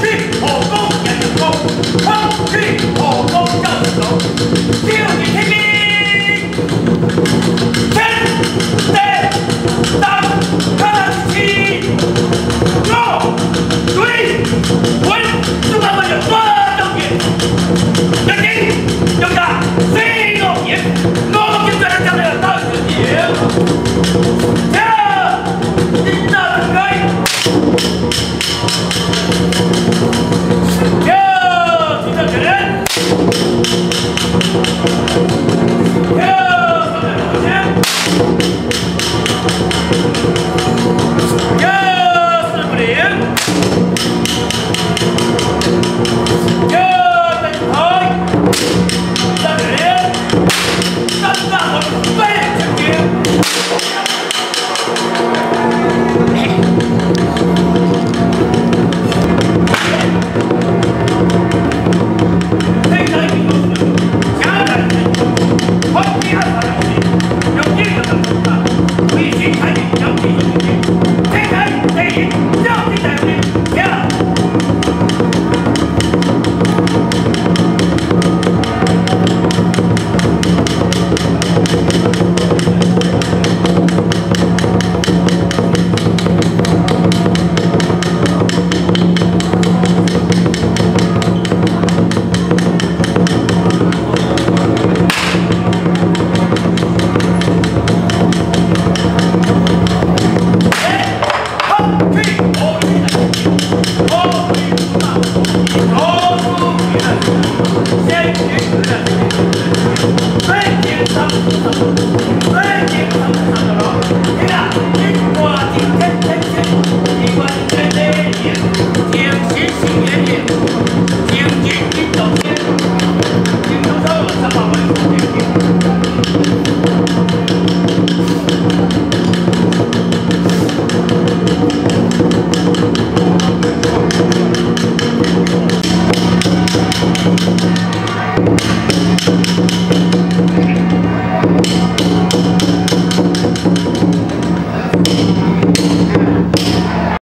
People, go get the. People.